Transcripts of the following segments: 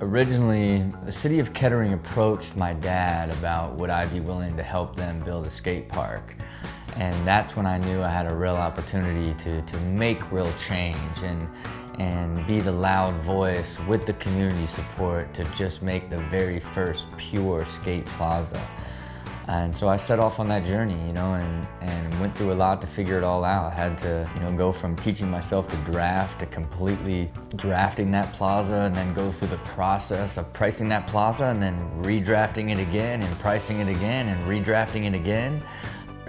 Originally, the city of Kettering approached my dad about would I be willing to help them build a skate park. And that's when I knew I had a real opportunity to, to make real change and, and be the loud voice with the community support to just make the very first pure skate plaza. And so I set off on that journey, you know, and, and went through a lot to figure it all out. I had to, you know, go from teaching myself to draft to completely drafting that plaza and then go through the process of pricing that plaza and then redrafting it again and pricing it again and redrafting it again.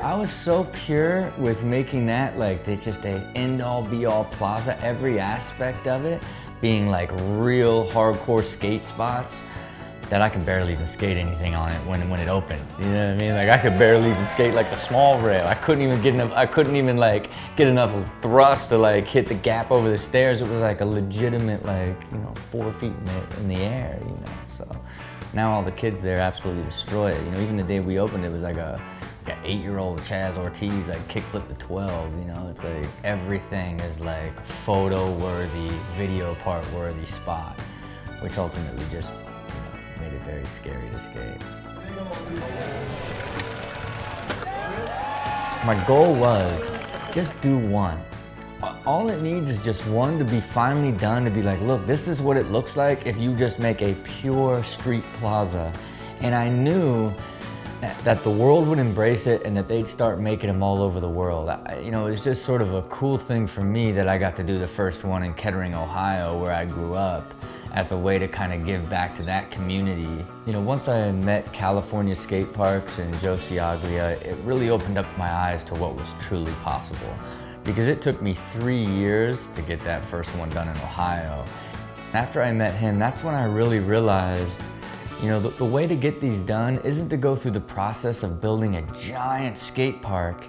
I was so pure with making that like the, just a end all be all plaza, every aspect of it being like real hardcore skate spots that I could barely even skate anything on it when, when it opened. You know what I mean? Like I could barely even skate like the small rail. I couldn't even get enough, I couldn't even like get enough thrust to like hit the gap over the stairs. It was like a legitimate like, you know, four feet in the, in the air, you know, so. Now all the kids there absolutely destroy it. You know, even the day we opened, it was like a, like eight-year-old Chaz Ortiz like kickflip the 12, you know? It's like everything is like photo-worthy, video part-worthy spot, which ultimately just very scary to skate. My goal was just do one. All it needs is just one to be finally done to be like, look, this is what it looks like if you just make a pure street plaza. And I knew that the world would embrace it and that they'd start making them all over the world. I, you know, it was just sort of a cool thing for me that I got to do the first one in Kettering, Ohio, where I grew up as a way to kind of give back to that community. You know, once I met California skate parks and Joe Ciaglia, it really opened up my eyes to what was truly possible. Because it took me three years to get that first one done in Ohio. After I met him, that's when I really realized you know, the, the, way to get these done isn't to go through the process of building a giant skate park.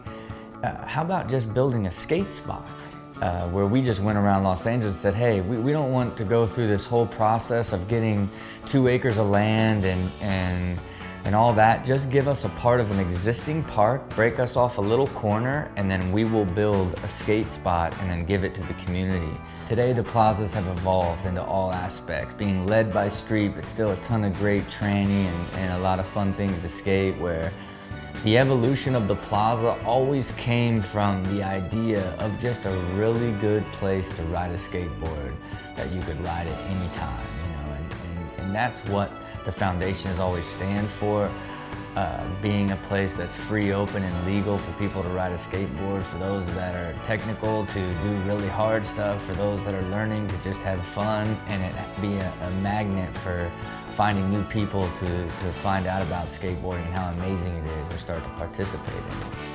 Uh, how about just building a skate spot? Uh, where we just went around Los Angeles and said, hey, we, we don't want to go through this whole process of getting two acres of land and, and, and all that. Just give us a part of an existing park, break us off a little corner, and then we will build a skate spot and then give it to the community. Today, the plazas have evolved into all aspects. Being led by street, but still a ton of great tranny and, and a lot of fun things to skate where the evolution of the plaza always came from the idea of just a really good place to ride a skateboard that you could ride at any time, you know, and, and, and that's what the foundation has always stand for. Uh, being a place that's free, open, and legal for people to ride a skateboard, for those that are technical to do really hard stuff, for those that are learning to just have fun, and it be a, a magnet for finding new people to, to find out about skateboarding and how amazing it is and start to participate in it.